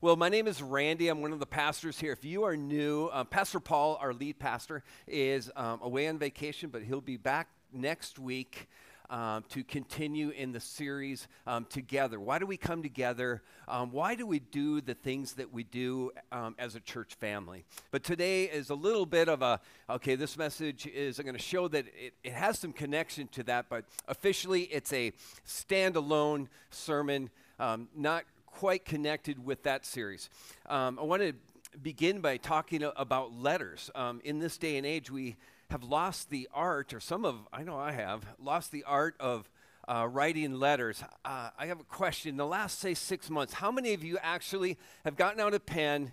Well, my name is Randy. I'm one of the pastors here. If you are new, uh, Pastor Paul, our lead pastor, is um, away on vacation, but he'll be back next week. Um, to continue in the series um, together. Why do we come together? Um, why do we do the things that we do um, as a church family? But today is a little bit of a okay, this message is going to show that it, it has some connection to that, but officially it's a standalone sermon, um, not quite connected with that series. Um, I want to begin by talking about letters. Um, in this day and age, we have lost the art, or some of, I know I have, lost the art of uh, writing letters. Uh, I have a question. The last, say, six months, how many of you actually have gotten out a pen,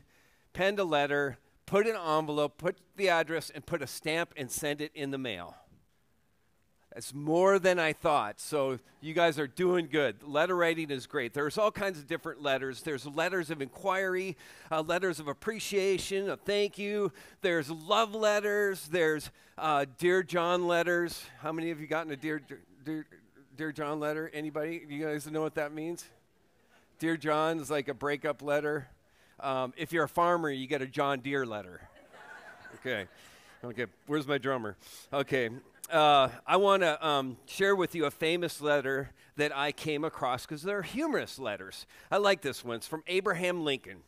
penned a letter, put an envelope, put the address, and put a stamp and send it in the mail? It's more than I thought. So you guys are doing good. Letter writing is great. There's all kinds of different letters. There's letters of inquiry, uh, letters of appreciation, of thank you. There's love letters. There's uh, dear John letters. How many of you gotten a dear, dear, dear John letter? Anybody? You guys know what that means? Dear John is like a breakup letter. Um, if you're a farmer, you get a John Deere letter. Okay. Okay. Where's my drummer? Okay uh, I want to um, share with you a famous letter that I came across because they're humorous letters. I like this one. It's from Abraham Lincoln.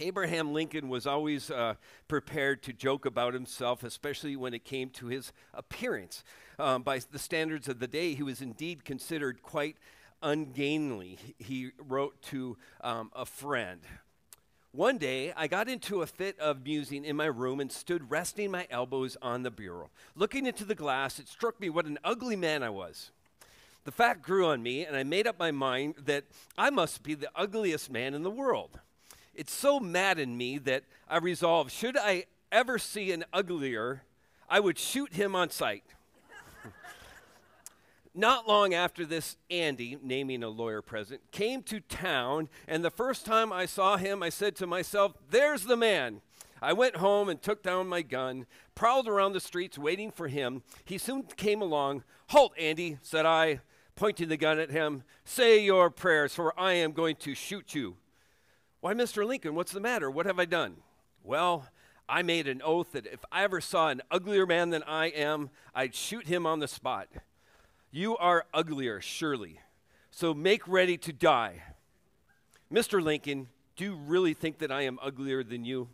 Abraham Lincoln was always uh, prepared to joke about himself, especially when it came to his appearance. Um, by the standards of the day, he was indeed considered quite ungainly. He wrote to um, a friend. One day, I got into a fit of musing in my room and stood resting my elbows on the bureau. Looking into the glass, it struck me what an ugly man I was. The fact grew on me, and I made up my mind that I must be the ugliest man in the world. It so maddened me that I resolved should I ever see an uglier, I would shoot him on sight. Not long after this, Andy, naming a lawyer present, came to town, and the first time I saw him, I said to myself, There's the man. I went home and took down my gun, prowled around the streets waiting for him. He soon came along. Halt, Andy, said I, pointing the gun at him. Say your prayers, for I am going to shoot you. Why, Mr. Lincoln, what's the matter? What have I done? Well, I made an oath that if I ever saw an uglier man than I am, I'd shoot him on the spot. You are uglier, surely. So make ready to die. Mr. Lincoln, do you really think that I am uglier than you?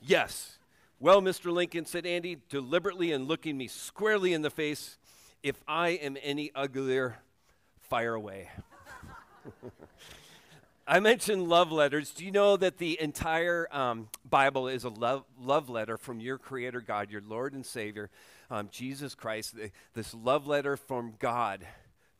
Yes. Well, Mr. Lincoln, said Andy, deliberately and looking me squarely in the face, if I am any uglier, fire away. I mentioned love letters. Do you know that the entire um, Bible is a love, love letter from your Creator God, your Lord and Savior, um, Jesus Christ? This love letter from God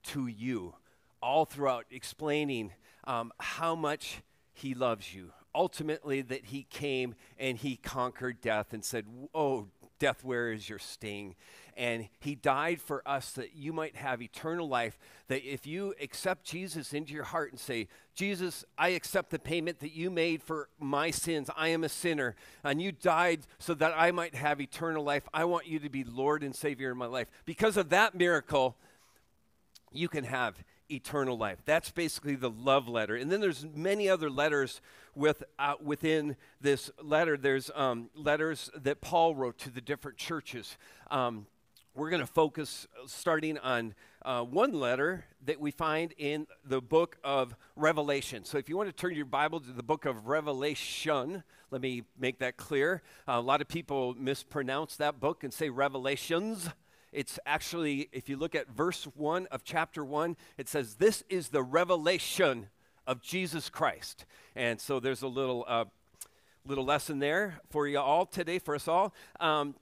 to you, all throughout, explaining um, how much He loves you. Ultimately, that He came and He conquered death and said, Oh, death, where is your sting? and he died for us that you might have eternal life. That if you accept Jesus into your heart and say, Jesus, I accept the payment that you made for my sins. I am a sinner, and you died so that I might have eternal life. I want you to be Lord and Savior in my life. Because of that miracle, you can have eternal life. That's basically the love letter. And then there's many other letters with, uh, within this letter. There's um, letters that Paul wrote to the different churches. Um, we're going to focus uh, starting on uh, one letter that we find in the book of Revelation. So, if you want to turn your Bible to the book of Revelation, let me make that clear. Uh, a lot of people mispronounce that book and say Revelations. It's actually, if you look at verse 1 of chapter 1, it says, This is the revelation of Jesus Christ. And so there's a little, uh, little lesson there for you all today, for us all. Um,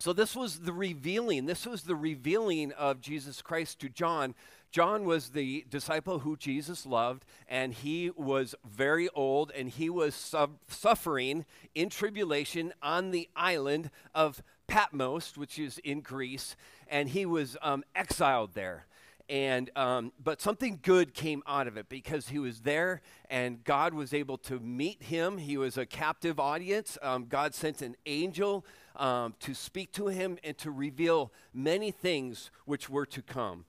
so, this was the revealing. This was the revealing of Jesus Christ to John. John was the disciple who Jesus loved, and he was very old, and he was sub- suffering in tribulation on the island of Patmos, which is in Greece, and he was um, exiled there. And um, but something good came out of it because he was there and god was able to meet him. He was a captive audience. Um, god sent an angel um, to speak to him and to reveal many things which were to come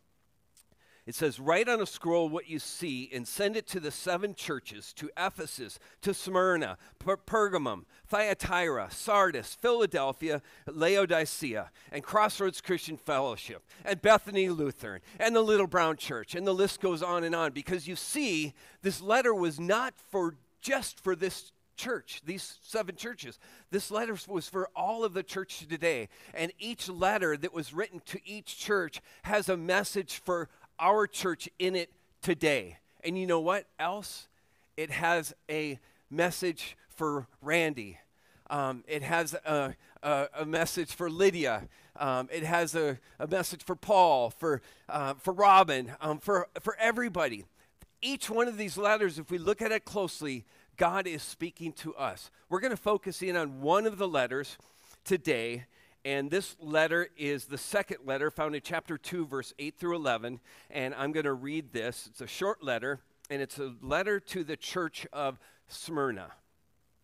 It says, Write on a scroll what you see and send it to the seven churches to Ephesus, to Smyrna, per- Pergamum, Thyatira, Sardis, Philadelphia, Laodicea, and Crossroads Christian Fellowship, and Bethany Lutheran, and the Little Brown Church. And the list goes on and on because you see, this letter was not for just for this church, these seven churches. This letter was for all of the church today. And each letter that was written to each church has a message for our church in it today. And you know what else? It has a message for Randy. Um, it has a, a, a, message for Lydia. Um, it has a, a, message for Paul, for, uh, for Robin, um, for, for everybody. Each one of these letters, if we look at it closely, God is speaking to us. We're going to focus in on one of the letters today, and this letter is the second letter found in chapter 2, verse 8 through 11. And I'm going to read this. It's a short letter, and it's a letter to the church of Smyrna.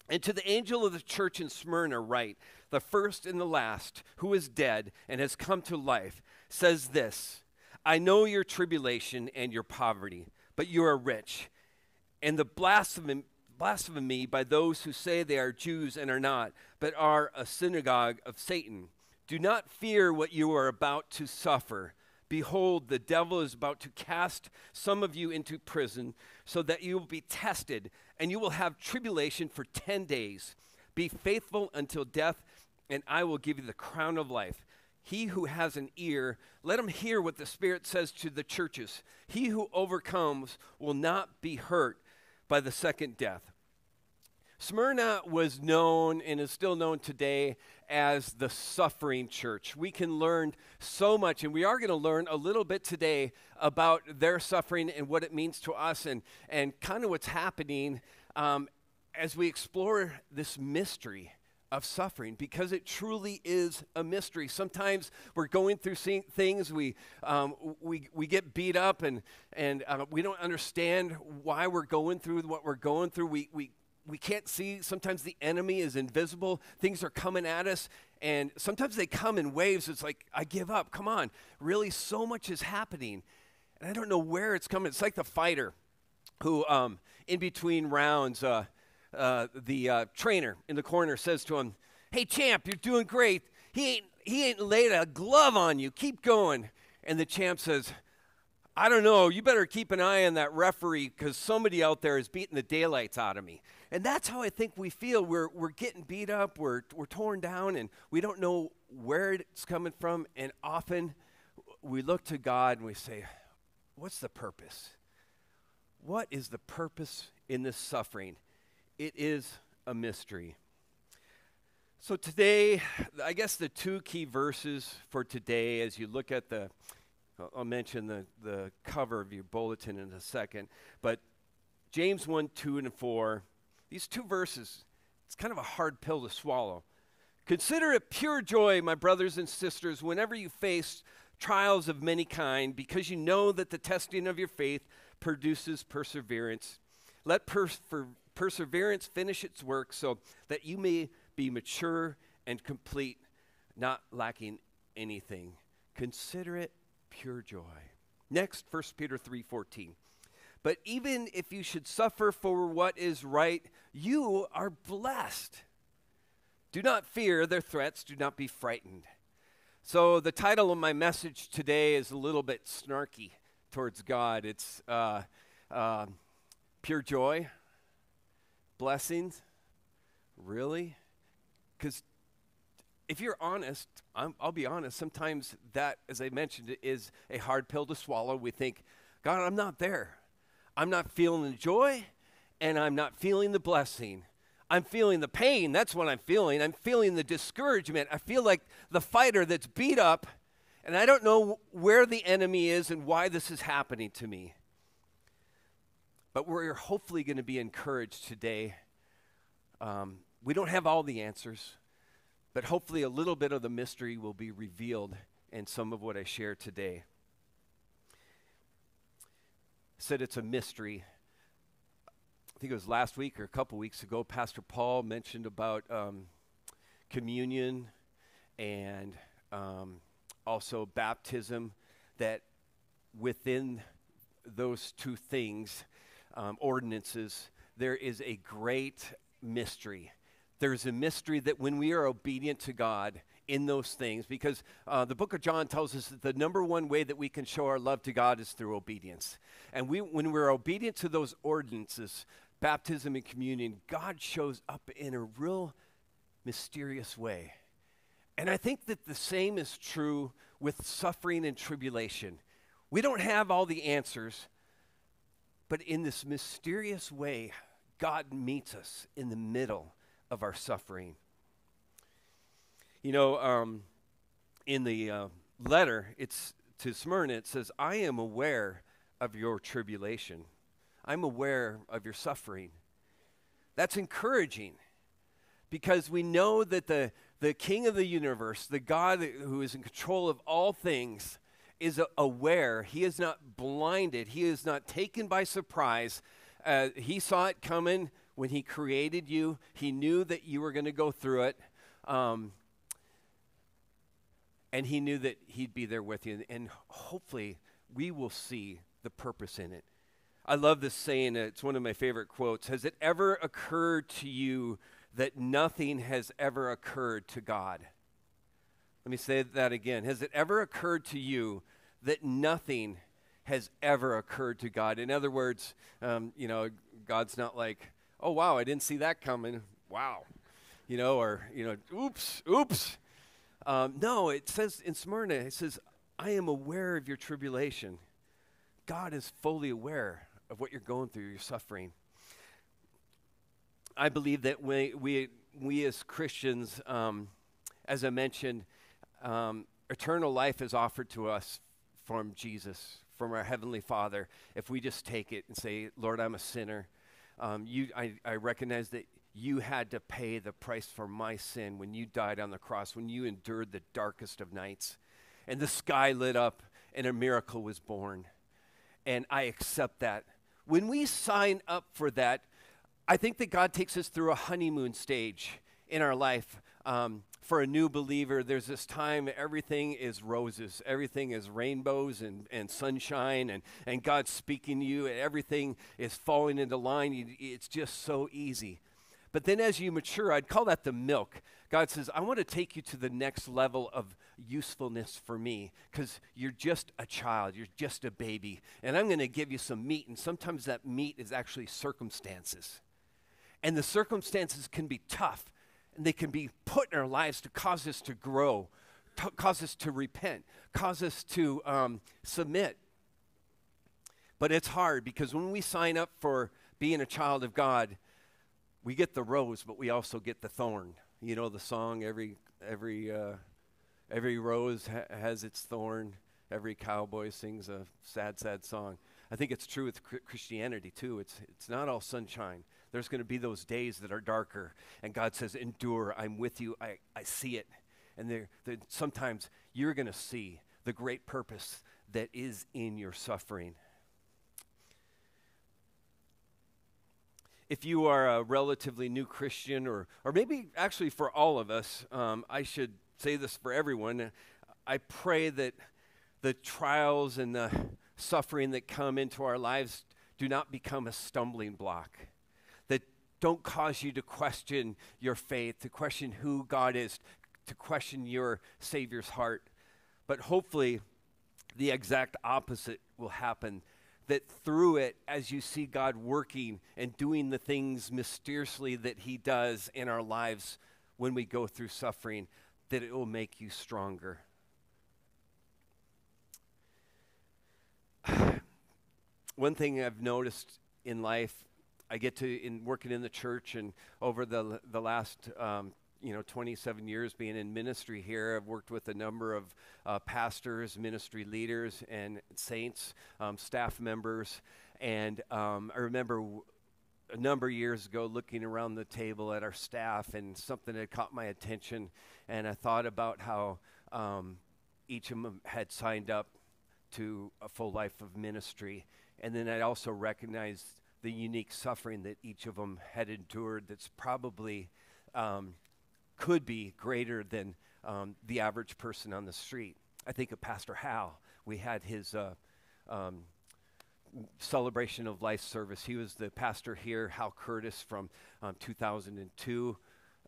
And to the angel of the church in Smyrna, write the first and the last, who is dead and has come to life, says this I know your tribulation and your poverty, but you are rich. And the blasphemy, blasphemy by those who say they are Jews and are not, but are a synagogue of Satan. Do not fear what you are about to suffer. Behold, the devil is about to cast some of you into prison, so that you will be tested, and you will have tribulation for 10 days. Be faithful until death, and I will give you the crown of life. He who has an ear, let him hear what the Spirit says to the churches. He who overcomes will not be hurt by the second death. Smyrna was known and is still known today as the suffering church. We can learn so much, and we are going to learn a little bit today about their suffering and what it means to us and, and kind of what's happening um, as we explore this mystery of suffering because it truly is a mystery. Sometimes we're going through things, we, um, we, we get beat up, and, and uh, we don't understand why we're going through what we're going through. We, we we can't see. Sometimes the enemy is invisible. Things are coming at us, and sometimes they come in waves. It's like, I give up. Come on. Really, so much is happening. And I don't know where it's coming. It's like the fighter who, um, in between rounds, uh, uh, the uh, trainer in the corner says to him, Hey, champ, you're doing great. He ain't, he ain't laid a glove on you. Keep going. And the champ says, I don't know. You better keep an eye on that referee because somebody out there is beating the daylights out of me. And that's how I think we feel. We're, we're getting beat up, we're, we're torn down, and we don't know where it's coming from. And often we look to God and we say, What's the purpose? What is the purpose in this suffering? It is a mystery. So, today, I guess the two key verses for today, as you look at the I'll mention the, the cover of your bulletin in a second. But James 1, 2, and 4, these two verses, it's kind of a hard pill to swallow. Consider it pure joy, my brothers and sisters, whenever you face trials of many kind, because you know that the testing of your faith produces perseverance. Let perseverance finish its work so that you may be mature and complete, not lacking anything. Consider it pure joy. Next, 1 Peter 3:14. But even if you should suffer for what is right, you are blessed. Do not fear their threats, do not be frightened. So, the title of my message today is a little bit snarky towards God. It's uh, uh, Pure Joy, Blessings. Really? Because if you're honest, i will be honest, sometimes that, as I mentioned, is a hard pill to swallow. We think, God, I'm not there. I'm not feeling the joy, and I'm not feeling the blessing. I'm feeling the pain. That's what I'm feeling. I'm feeling the discouragement. I feel like the fighter that's beat up, and I don't know where the enemy is and why this is happening to me. But we're hopefully going to be encouraged today. Um, we don't have all the answers. But hopefully, a little bit of the mystery will be revealed in some of what I share today. Said it's a mystery. I think it was last week or a couple weeks ago, Pastor Paul mentioned about um, communion and um, also baptism, that within those two things, um, ordinances, there is a great mystery. There's a mystery that when we are obedient to God in those things, because uh, the book of John tells us that the number one way that we can show our love to God is through obedience. And we, when we're obedient to those ordinances, baptism and communion, God shows up in a real mysterious way. And I think that the same is true with suffering and tribulation. We don't have all the answers, but in this mysterious way, God meets us in the middle of our suffering. You know, um, in the uh, letter, it's to Smyrna, it says, I am aware of your tribulation. I'm aware of your suffering. That's encouraging because we know that the, the King of the universe, the God who is in control of all things, is aware. He is not blinded. He is not taken by surprise. Uh, he saw it coming when He created you. He knew that you were going to go through it. Um, and He knew that He'd be there with you. And hopefully, we will see the purpose in it. I love this saying. It's one of my favorite quotes. Has it ever occurred to you that nothing has ever occurred to God. Let me say that again. Has it ever occurred to you that nothing has ever occurred to God? In other words, um, you know, God's not like, oh, wow, I didn't see that coming. Wow. You know, or, you know, oops, oops. Um, no, it says in Smyrna, it says, I am aware of your tribulation. God is fully aware of what you're going through, your suffering. I believe that we, we, we as Christians, um, as I mentioned, um, eternal life is offered to us from Jesus, from our Heavenly Father, if we just take it and say, Lord, I'm a sinner. Um, you, I, I recognize that you had to pay the price for my sin when you died on the cross, when you endured the darkest of nights. And the sky lit up and a miracle was born. And I accept that. When we sign up for that, I think that God takes us through a honeymoon stage in our life. Um, for a new believer, there's this time everything is roses, everything is rainbows and, and sunshine, and, and God's speaking to you, and everything is falling into line. It's just so easy. But then as you mature, I'd call that the milk. God says, I want to take you to the next level of usefulness for me because you're just a child, you're just a baby, and I'm going to give you some meat. And sometimes that meat is actually circumstances. And the circumstances can be tough, and they can be put in our lives to cause us to grow, cause us to repent, cause us to um, submit. But it's hard because when we sign up for being a child of God, we get the rose, but we also get the thorn. You know the song, every, every, uh, every rose ha- has its thorn. Every cowboy sings a sad, sad song. I think it's true with Christianity too. It's, it's not all sunshine. There's going to be those days that are darker. And God says, Endure, I'm with you. I, I see it. And there, there, sometimes you're going to see the great purpose that is in your suffering. If you are a relatively new Christian, or, or maybe actually for all of us, um, I should say this for everyone. I pray that the trials and the suffering that come into our lives do not become a stumbling block that don't cause you to question your faith, to question who God is, to question your Savior's heart. But hopefully, the exact opposite will happen. That through it, as you see God working and doing the things mysteriously that He does in our lives when we go through suffering, that it will make you stronger. One thing I've noticed in life I get to in working in the church and over the the last um, you know 27 years being in ministry here. I've worked with a number of uh, pastors ministry leaders and saints um, staff members. And um, i remember w- a number of years ago looking around the table at our staff and something had caught my attention and i thought about how um, each of them had signed up to a full life of ministry. And then i also recognized the unique suffering that each of them had endured that's probably um, could be greater than um, the average person on the street. I think of Pastor Hal. We had his uh, um, celebration of life service. He was the pastor here, Hal Curtis, from um, 2002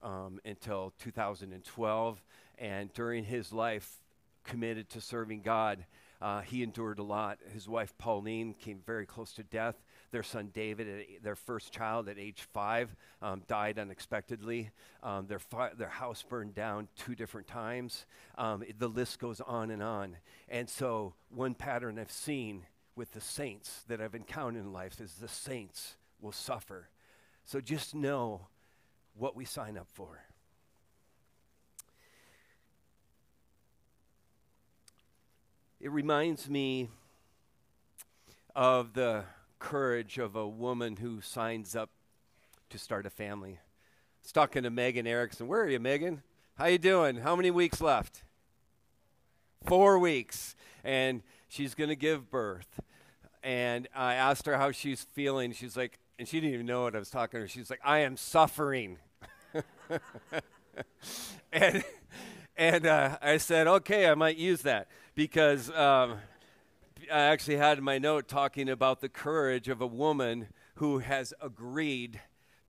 um, until 2012. And during his life, committed to serving God. Uh, he endured a lot. His wife Pauline came very close to death. Their son David, their first child at age five, um, died unexpectedly. Um, their, fi- their house burned down two different times. Um, the list goes on and on. And so, one pattern I've seen with the saints that I've encountered in life is the saints will suffer. So, just know what we sign up for. It reminds me of the courage of a woman who signs up to start a family. I was talking to Megan Erickson. Where are you, Megan? How you doing? How many weeks left? Four weeks. And she's going to give birth. And I asked her how she's feeling. She's like, and she didn't even know what I was talking to her. She's like, I am suffering. and and uh, I said, okay, I might use that because um, I actually had in my note talking about the courage of a woman who has agreed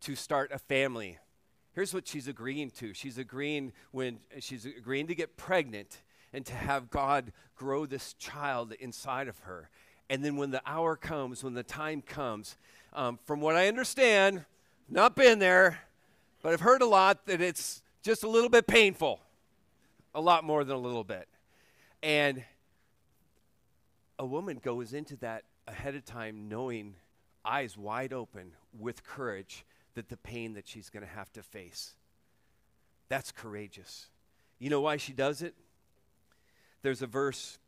to start a family. Here's what she's agreeing to. She's agreeing when she's agreeing to get pregnant and to have God grow this child inside of her. And then when the hour comes, when the time comes, um, from what I understand, not been there, but I've heard a lot that it's just a little bit painful a lot more than a little bit. And a woman goes into that ahead of time knowing, eyes wide open, with courage, that the pain that she's going to have to face. That's courageous. You know why she does it? There's a verse,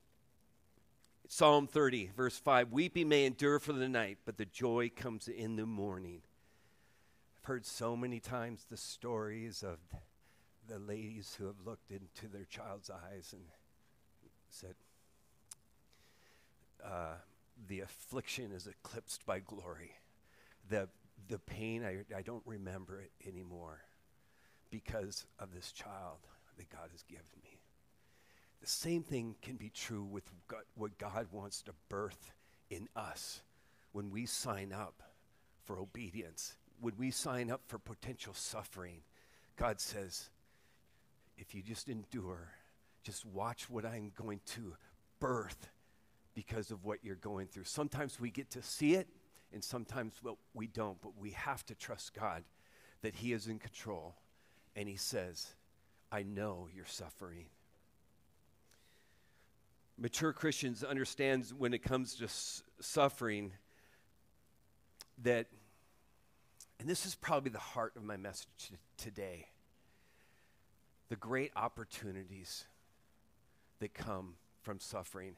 Psalm 30, verse 5 Weeping may endure for the night, but the joy comes in the morning. I've heard so many times the stories of the ladies who have looked into their child's eyes and said, uh, The affliction is eclipsed by glory. The, the pain, I, I don't remember it anymore because of this child that God has given me. The same thing can be true with God, what God wants to birth in us when we sign up for obedience, when we sign up for potential suffering. God says, if you just endure, just watch what I'm going to birth because of what you're going through. Sometimes we get to see it, and sometimes well, we don't, but we have to trust God that He is in control. And He says, I know you're suffering. Mature Christians understand when it comes to s- suffering that, and this is probably the heart of my message t- today the great opportunities that come from suffering.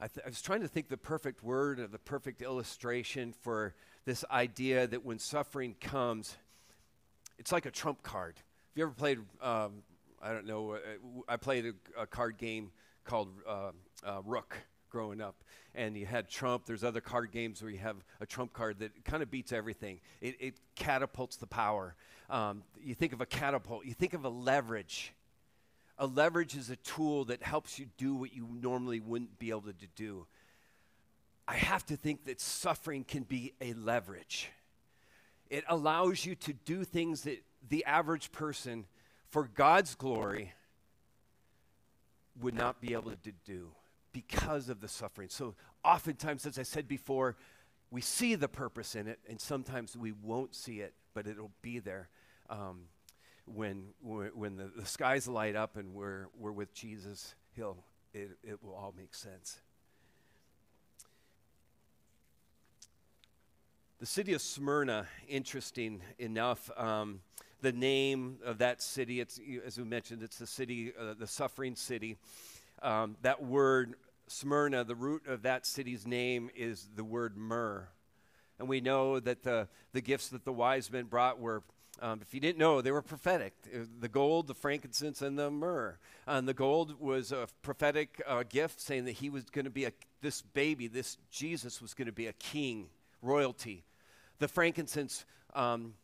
I, th- I, was trying to think the perfect word or the perfect illustration for this idea that when suffering comes, it's like a trump card. Have you ever played? Um, I don't know. Uh, I played a, a, card game called uh, uh, Rook growing up, and you had Trump. There's other card games where you have a Trump card that kind of beats everything. It, it catapults the power. Um, you think of a catapult, you think of a leverage. A leverage is a tool that helps you do what you normally wouldn't be able to do. I have to think that suffering can be a leverage. It allows you to do things that the average person, for God's glory, would not be able to do because of the suffering. So, oftentimes, as I said before, we see the purpose in it, and sometimes we won't see it, but it'll be there um, when, when the, the skies light up and we're, we're with Jesus. He'll, it, it will all make sense. The city of Smyrna, interesting enough, um, the name of that city, it's, as we mentioned, it's the city, uh, the suffering city. Um, that word Smyrna, the root of that city's name is the word myrrh. And we know that the, the gifts that the wise men brought were, um, if you didn't know, they were prophetic. The gold, the frankincense, and the myrrh. And the gold was a prophetic uh, gift saying that he was going to be a, this baby, this Jesus was going to be a king, royalty. The frankincense um,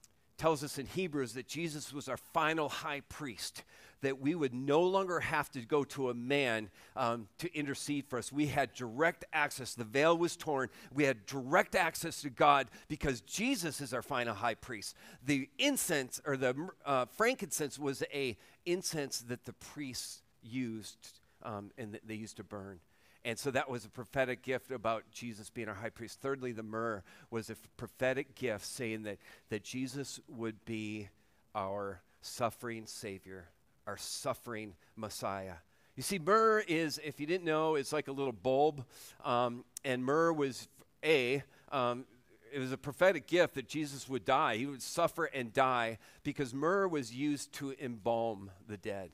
tells us in Hebrews that Jesus was our final high priest, that we would no longer have to go to a man um, to intercede for us. We had direct access. The veil was torn. We had direct access to God because Jesus is our final high priest. The incense or the uh, frankincense was a incense that the priests used um, and they used to burn. And so that was a prophetic gift about Jesus being our high priest. Thirdly, the myrrh was a prophetic gift saying that, that Jesus would be our suffering Savior, our suffering Messiah. You see, myrrh is, if you didn't know, it's like a little bulb. Um, and myrrh was A, um, it was a prophetic gift that Jesus would die. He would suffer and die because myrrh was used to embalm the dead.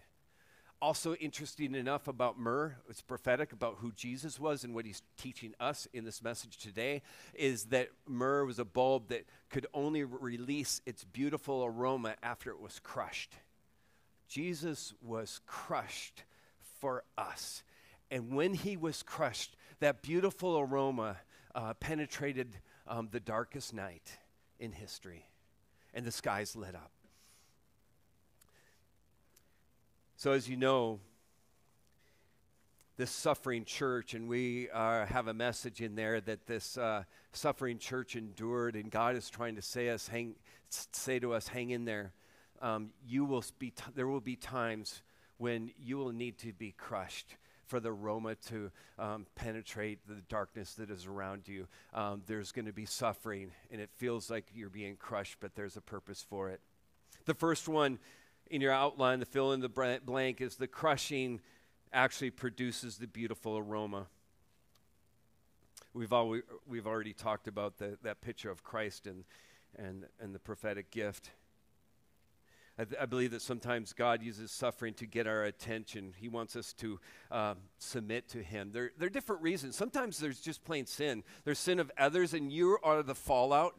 Also, interesting enough about myrrh, it's prophetic about who Jesus was and what he's teaching us in this message today, is that myrrh was a bulb that could only release its beautiful aroma after it was crushed. Jesus was crushed for us. And when he was crushed, that beautiful aroma uh, penetrated um, the darkest night in history, and the skies lit up. So, as you know, this suffering church, and we uh, have a message in there that this uh, suffering church endured, and God is trying to say us, hang, say to us, hang in there. Um, you will be t- there will be times when you will need to be crushed for the aroma to um, penetrate the darkness that is around you. Um, there's going to be suffering, and it feels like you're being crushed, but there's a purpose for it. The first one in your outline, the fill in the blank, is the crushing actually produces the beautiful aroma. We've, always, we've already talked about the, that picture of Christ and, and, and the prophetic gift. I, th- I, believe that sometimes God uses suffering to get our attention. He wants us to uh, submit to Him. There, there are different reasons. Sometimes there's just plain sin. There's sin of others, and you are the fallout.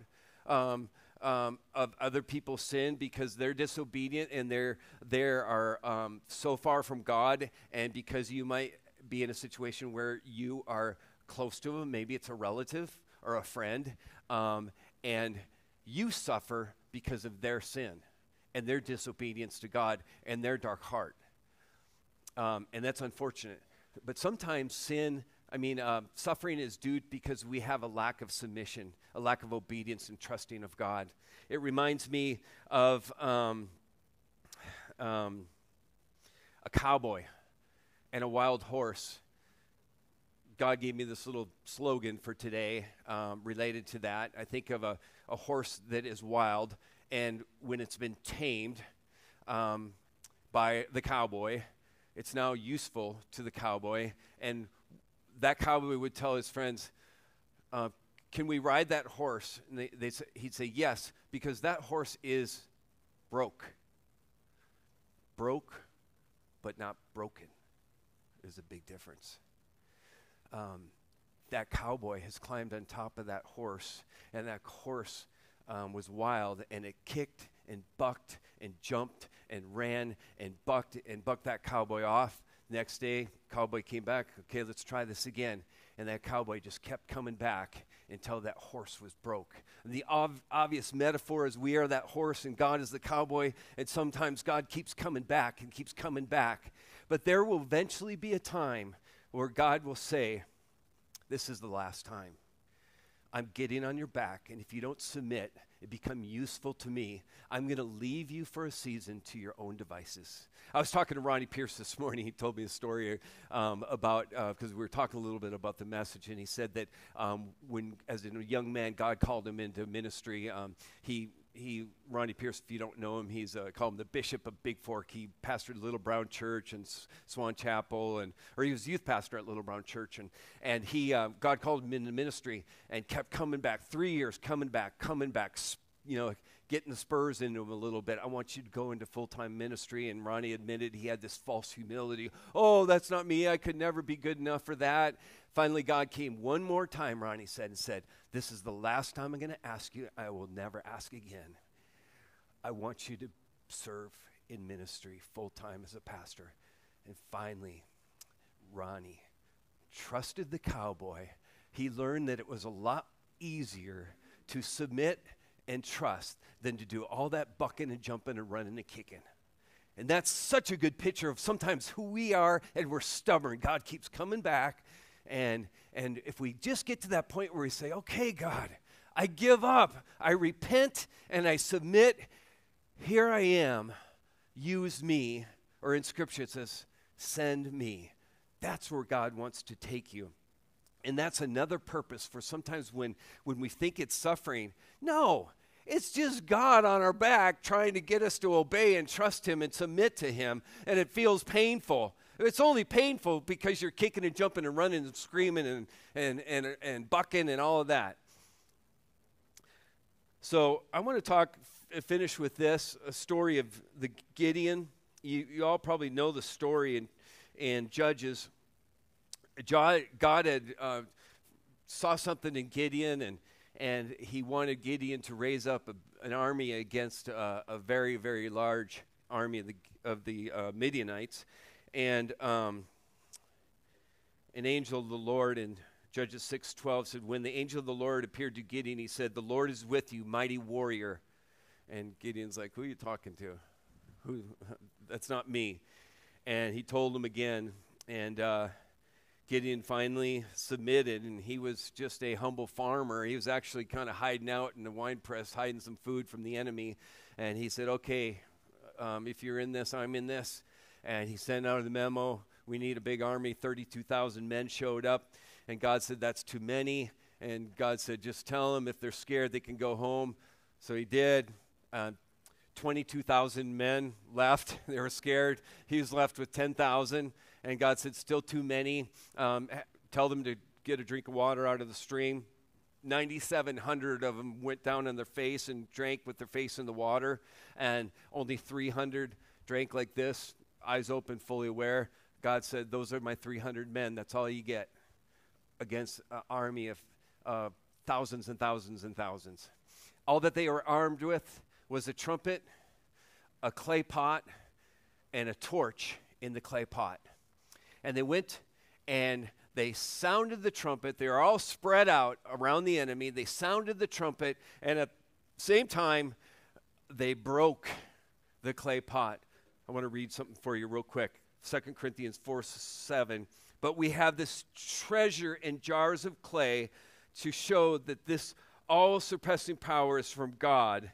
Um, um, of other people's sin because they're disobedient and they're they are um, so far from God, and because you might be in a situation where you are close to them, maybe it's a relative or a friend, um, and you suffer because of their sin and their disobedience to God and their dark heart, um, and that's unfortunate. But sometimes sin I mean, uh, suffering is due because we have a lack of submission, a lack of obedience and trusting of God. It reminds me of um, um, a cowboy and a wild horse. God gave me this little slogan for today um, related to that. I think of a, a horse that is wild, and when it's been tamed um, by the cowboy, it's now useful to the cowboy. And that cowboy would tell his friends, uh, Can we ride that horse? And they, they, he'd say, Yes, because that horse is broke. Broke, but not broken is a big difference. Um, that cowboy has climbed on top of that horse, and that horse um, was wild, and it kicked and bucked and jumped and ran and bucked and bucked that cowboy off Next day, cowboy came back. Okay, let's try this again. And that cowboy just kept coming back until that horse was broke. And the obvious metaphor is we are that horse and God is the cowboy, and sometimes God keeps coming back and keeps coming back. But there will eventually be a time where God will say, This is the last time. I'm getting on your back, and if you don't submit and become useful to me, I'm going to leave you for a season to your own devices. I was talking to Ronnie Pierce this morning. He told me a story um, about, because uh, we were talking a little bit about the message, and he said that um, when, as a young man, God called him into ministry, um, he he Ronnie Pierce, if you don't know him, he's uh, called him the Bishop of Bigfork. He pastored Little Brown Church and Swan Chapel, and or he was youth pastor at Little Brown Church, and and he uh, God called him into ministry and kept coming back three years, coming back, coming back, you know, getting the spurs into him a little bit. I want you to go into full time ministry. And Ronnie admitted he had this false humility. Oh, that's not me. I could never be good enough for that. Finally, God came one more time, Ronnie said, and said, This is the last time I'm going to ask you. I will never ask again. I want you to serve in ministry full time as a pastor. And finally, Ronnie trusted the cowboy. He learned that it was a lot easier to submit and trust than to do all that bucking and jumping and running and kicking. And that's such a good picture of sometimes who we are and we're stubborn. God keeps coming back. And, and if we just get to that point where we say, okay, God, I give up, I repent, and I submit, here I am, use me. Or in Scripture it says, send me. That's where God wants to take you. And that's another purpose for sometimes when, when we think it's suffering. No, it's just God on our back trying to get us to obey and trust Him and submit to Him, and it feels painful. It's only painful because you're kicking and jumping and running and screaming and, and, and, and bucking and all of that. So I want to talk, finish with this a story of the Gideon. You, you all probably know the story in, in Judges. God had uh, saw something in Gideon, and and he wanted Gideon to raise up a, an army against uh, a very very large army of the of the uh, Midianites, and um, an angel of the Lord in Judges six twelve said, when the angel of the Lord appeared to Gideon, he said, "The Lord is with you, mighty warrior." And Gideon's like, "Who are you talking to? Who? That's not me." And he told him again, and. Uh, Gideon finally submitted, and he was just a humble farmer. He was actually kind of hiding out in the wine press, hiding some food from the enemy. And he said, Okay, um, if you're in this, I'm in this. And he sent out the memo We need a big army. 32,000 men showed up. And God said, That's too many. And God said, Just tell them if they're scared, they can go home. So he did. Uh, 22,000 men left. they were scared. He was left with 10,000. And God said, Still too many. Um, tell them to get a drink of water out of the stream. 9,700 of them went down on their face and drank with their face in the water. And only 300 drank like this, eyes open, fully aware. God said, Those are my 300 men. That's all you get against an army of uh, thousands and thousands and thousands. All that they were armed with was a trumpet, a clay pot, and a torch in the clay pot. And they went and they sounded the trumpet. They were all spread out around the enemy. They sounded the trumpet, and at the same time, they broke the clay pot. I want to read something for you real quick. 2 Corinthians 4 7. But we have this treasure in jars of clay to show that this all surpassing power is from God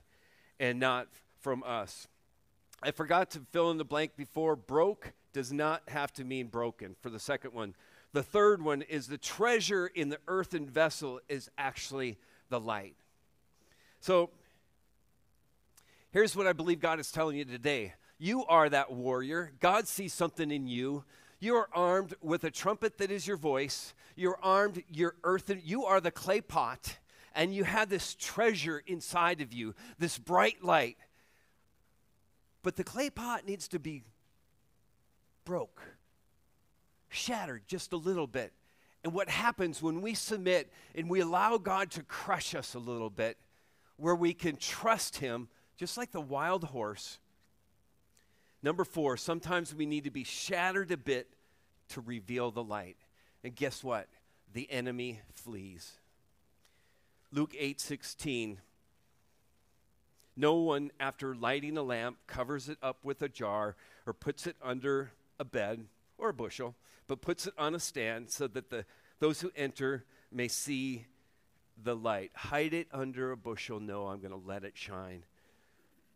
and not from us. I forgot to fill in the blank before. Broke does not have to mean broken for the second one. The third one is the treasure in the earthen vessel is actually the light. So here's what I believe God is telling you today. You are that warrior. God sees something in you. You are armed with a trumpet that is your voice. You're armed, you're earthen, you are the clay pot, and you have this treasure inside of you, this bright light. But the clay pot needs to be broke, shattered just a little bit. And what happens when we submit and we allow God to crush us a little bit, where we can trust Him, just like the wild horse. Number four, sometimes we need to be shattered a bit to reveal the light. And guess what? The enemy flees. Luke 8 16. No one, after lighting a lamp, covers it up with a jar or puts it under a bed or a bushel, but puts it on a stand so that the, those who enter may see the light. Hide it under a bushel. No, I'm going to let it shine.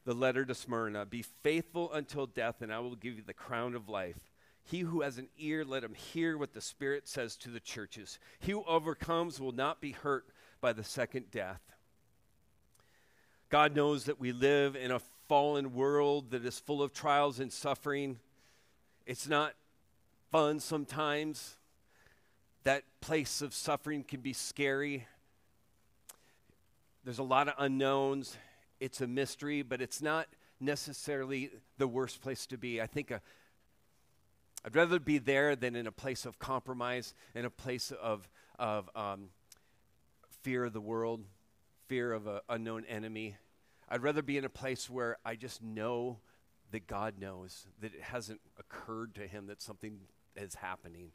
The letter to Smyrna Be faithful until death, and I will give you the crown of life. He who has an ear, let him hear what the Spirit says to the churches. He who overcomes will not be hurt by the second death. God knows that we live in a fallen world that is full of trials and suffering. It's not fun sometimes. That place of suffering can be scary. There's a lot of unknowns. It's a mystery, but it's not necessarily the worst place to be. I think a, I'd rather be there than in a place of compromise, in a place of, of um, fear of the world, fear of an unknown enemy. I'd rather be in a place where I just know that God knows, that it hasn't occurred to him that something is happening.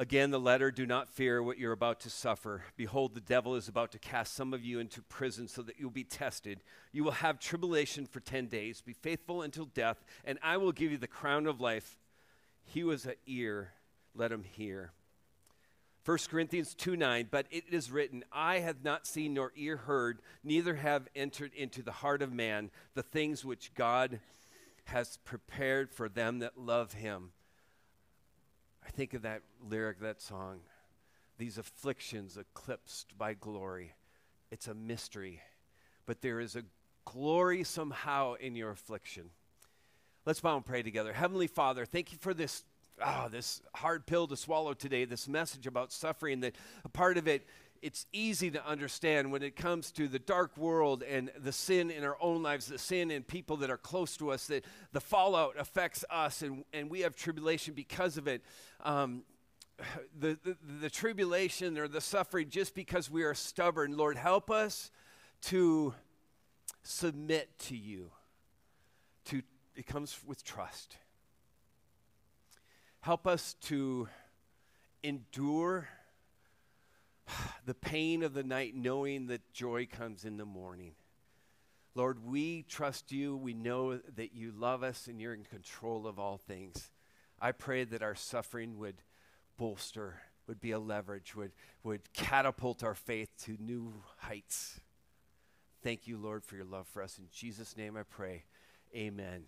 Again, the letter do not fear what you're about to suffer. Behold, the devil is about to cast some of you into prison so that you'll be tested. You will have tribulation for 10 days. Be faithful until death, and I will give you the crown of life. He was an ear, let him hear. 1 Corinthians 2 9, but it is written, I have not seen nor ear heard, neither have entered into the heart of man the things which God has prepared for them that love him. I think of that lyric, that song. These afflictions eclipsed by glory. It's a mystery, but there is a glory somehow in your affliction. Let's bow and pray together. Heavenly Father, thank you for this oh, this hard pill to swallow today, this message about suffering that a part of it it's easy to understand when it comes to the dark world and the sin in our own lives, the sin in people that are close to us, that the fallout affects us and, and we have tribulation because of it. Um, the, the, the tribulation or the suffering just because we are stubborn. Lord, help us to submit to you. To, it comes with trust. Help us to endure the pain of the night, knowing that joy comes in the morning. Lord, we trust you. We know that you love us and you're in control of all things. I pray that our suffering would bolster, would be a leverage, would, would catapult our faith to new heights. Thank you, Lord, for your love for us. In Jesus' name I pray. Amen.